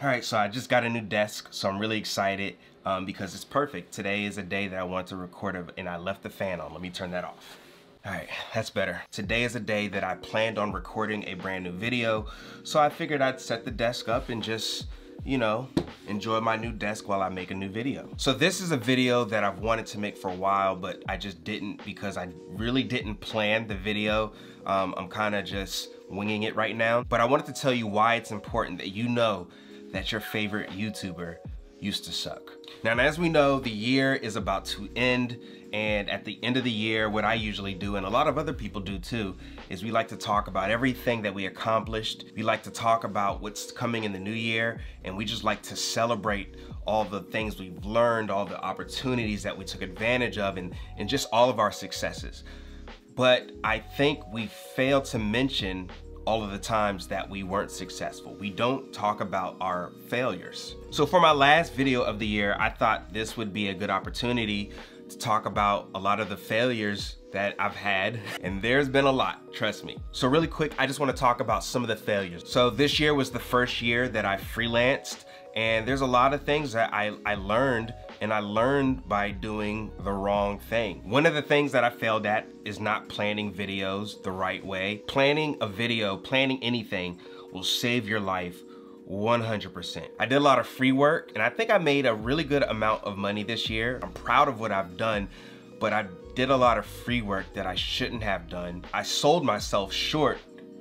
All right, so I just got a new desk, so I'm really excited um, because it's perfect. Today is a day that I want to record it and I left the fan on. Let me turn that off. All right, that's better. Today is a day that I planned on recording a brand new video, so I figured I'd set the desk up and just, you know, enjoy my new desk while I make a new video. So this is a video that I've wanted to make for a while, but I just didn't because I really didn't plan the video. Um, I'm kind of just winging it right now, but I wanted to tell you why it's important that you know that your favorite YouTuber used to suck. Now, as we know, the year is about to end, and at the end of the year, what I usually do, and a lot of other people do too, is we like to talk about everything that we accomplished. We like to talk about what's coming in the new year, and we just like to celebrate all the things we've learned, all the opportunities that we took advantage of, and, and just all of our successes. But I think we fail to mention all of the times that we weren't successful. We don't talk about our failures. So for my last video of the year, I thought this would be a good opportunity to talk about a lot of the failures that I've had, and there's been a lot, trust me. So really quick, I just wanna talk about some of the failures. So this year was the first year that I freelanced, and there's a lot of things that I, I learned and I learned by doing the wrong thing. One of the things that I failed at is not planning videos the right way. Planning a video, planning anything will save your life 100%. I did a lot of free work and I think I made a really good amount of money this year. I'm proud of what I've done, but I did a lot of free work that I shouldn't have done. I sold myself short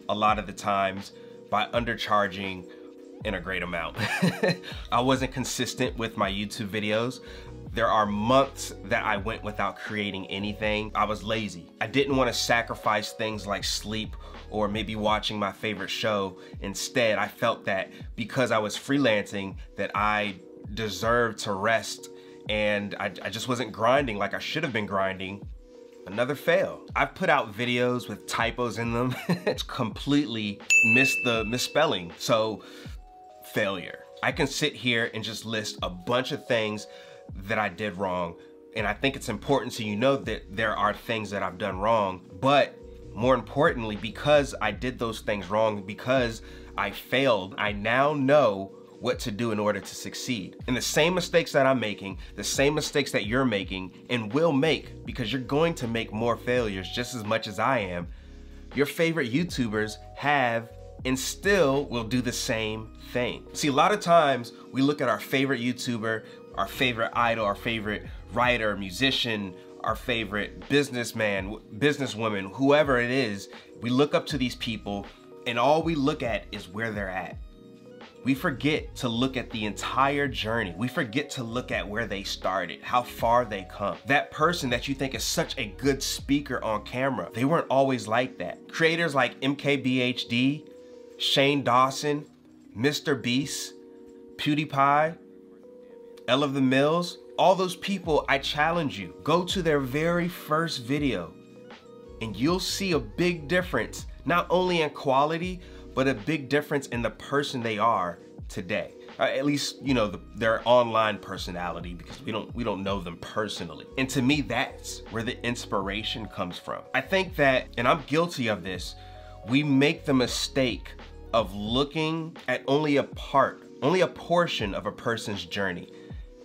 a lot of the times by undercharging in a great amount. I wasn't consistent with my YouTube videos. There are months that I went without creating anything. I was lazy. I didn't want to sacrifice things like sleep or maybe watching my favorite show. Instead, I felt that because I was freelancing that I deserved to rest and I, I just wasn't grinding like I should have been grinding another fail. I've put out videos with typos in them. it's completely missed the misspelling. So failure. I can sit here and just list a bunch of things that I did wrong. And I think it's important so you know that there are things that I've done wrong. But more importantly, because I did those things wrong, because I failed, I now know what to do in order to succeed. And the same mistakes that I'm making, the same mistakes that you're making and will make, because you're going to make more failures just as much as I am, your favorite YouTubers have and still will do the same thing. See, a lot of times we look at our favorite YouTuber, our favorite idol, our favorite writer, musician, our favorite businessman, businesswoman, whoever it is, we look up to these people and all we look at is where they're at. We forget to look at the entire journey. We forget to look at where they started, how far they come. That person that you think is such a good speaker on camera, they weren't always like that. Creators like MKBHD, Shane Dawson, Mr. Beast, PewDiePie, L of the Mills, all those people, I challenge you, go to their very first video and you'll see a big difference, not only in quality, but a big difference in the person they are today. Uh, at least, you know, the, their online personality because we don't we don't know them personally. And to me, that's where the inspiration comes from. I think that, and I'm guilty of this, we make the mistake of looking at only a part, only a portion of a person's journey.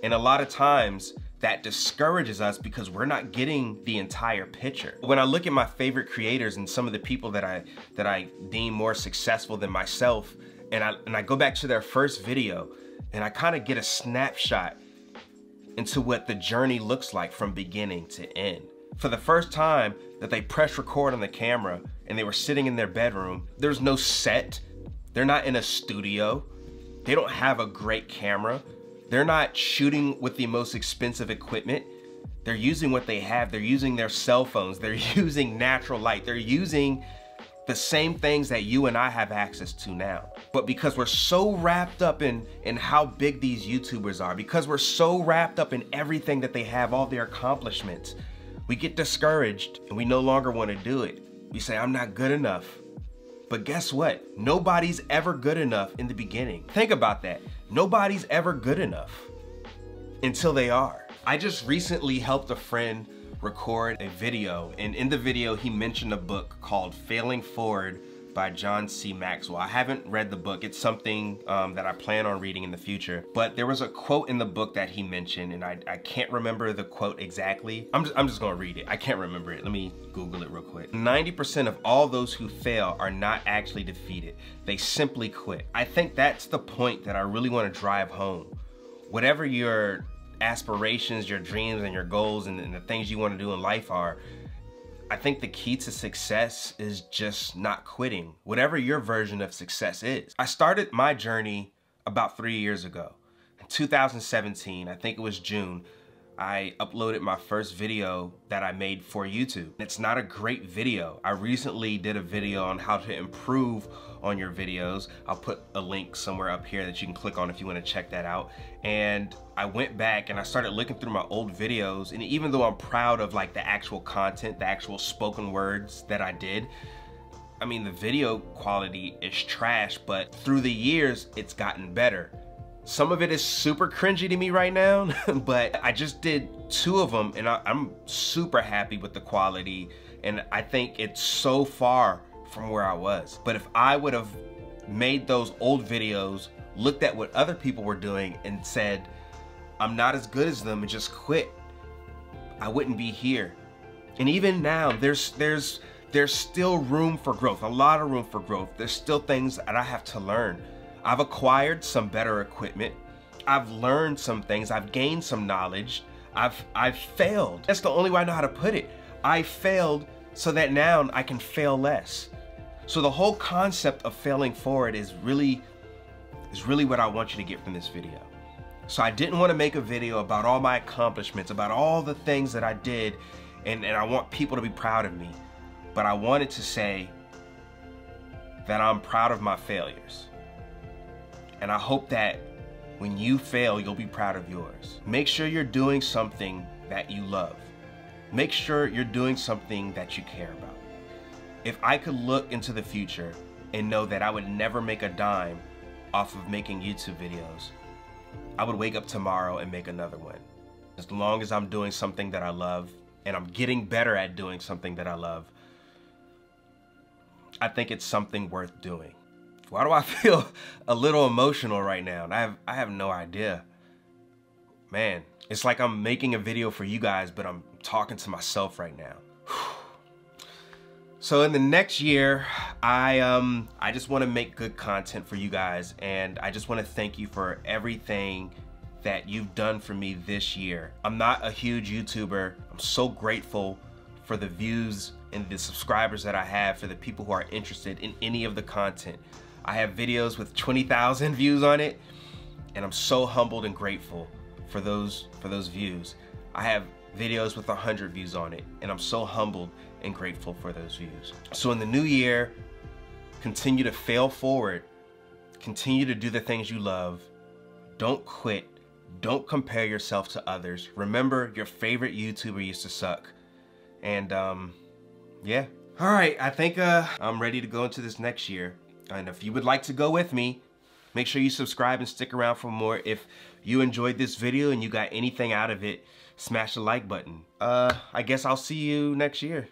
And a lot of times that discourages us because we're not getting the entire picture. When I look at my favorite creators and some of the people that I that I deem more successful than myself, and I and I go back to their first video and I kind of get a snapshot into what the journey looks like from beginning to end. For the first time that they press record on the camera and they were sitting in their bedroom, there's no set, they're not in a studio. They don't have a great camera. They're not shooting with the most expensive equipment. They're using what they have. They're using their cell phones. They're using natural light. They're using the same things that you and I have access to now. But because we're so wrapped up in, in how big these YouTubers are, because we're so wrapped up in everything that they have, all their accomplishments, we get discouraged and we no longer want to do it. We say, I'm not good enough. But guess what? Nobody's ever good enough in the beginning. Think about that. Nobody's ever good enough until they are. I just recently helped a friend record a video and in the video he mentioned a book called Failing Forward by John C. Maxwell. I haven't read the book. It's something um, that I plan on reading in the future. But there was a quote in the book that he mentioned, and I, I can't remember the quote exactly. I'm just, I'm just gonna read it. I can't remember it. Let me Google it real quick. 90% of all those who fail are not actually defeated. They simply quit. I think that's the point that I really wanna drive home. Whatever your aspirations, your dreams, and your goals, and, and the things you wanna do in life are, I think the key to success is just not quitting, whatever your version of success is. I started my journey about three years ago. In 2017, I think it was June, I uploaded my first video that I made for YouTube. It's not a great video. I recently did a video on how to improve on your videos. I'll put a link somewhere up here that you can click on if you wanna check that out. And I went back and I started looking through my old videos and even though I'm proud of like the actual content, the actual spoken words that I did, I mean, the video quality is trash, but through the years, it's gotten better. Some of it is super cringy to me right now, but I just did two of them and I, am super happy with the quality and I think it's so far from where I was. But if I would have made those old videos, looked at what other people were doing and said, I'm not as good as them and just quit, I wouldn't be here. And even now, there's, there's, there's still room for growth, a lot of room for growth. There's still things that I have to learn. I've acquired some better equipment. I've learned some things. I've gained some knowledge. I've I've failed. That's the only way I know how to put it. I failed so that now I can fail less. So the whole concept of failing forward is really is really what I want you to get from this video. So I didn't want to make a video about all my accomplishments, about all the things that I did, and, and I want people to be proud of me. But I wanted to say that I'm proud of my failures. And I hope that when you fail, you'll be proud of yours. Make sure you're doing something that you love. Make sure you're doing something that you care about. If I could look into the future and know that I would never make a dime off of making YouTube videos, I would wake up tomorrow and make another one. As long as I'm doing something that I love and I'm getting better at doing something that I love, I think it's something worth doing. Why do I feel a little emotional right now? And I have I have no idea. Man, it's like I'm making a video for you guys, but I'm talking to myself right now. So in the next year, I um I just want to make good content for you guys and I just want to thank you for everything that you've done for me this year. I'm not a huge YouTuber. I'm so grateful for the views and the subscribers that I have, for the people who are interested in any of the content. I have videos with 20,000 views on it, and I'm so humbled and grateful for those for those views. I have videos with 100 views on it, and I'm so humbled and grateful for those views. So in the new year, continue to fail forward, continue to do the things you love, don't quit, don't compare yourself to others. Remember, your favorite YouTuber used to suck. And um, yeah. All right, I think uh, I'm ready to go into this next year. And if you would like to go with me, make sure you subscribe and stick around for more. If you enjoyed this video and you got anything out of it, smash the like button. Uh, I guess I'll see you next year.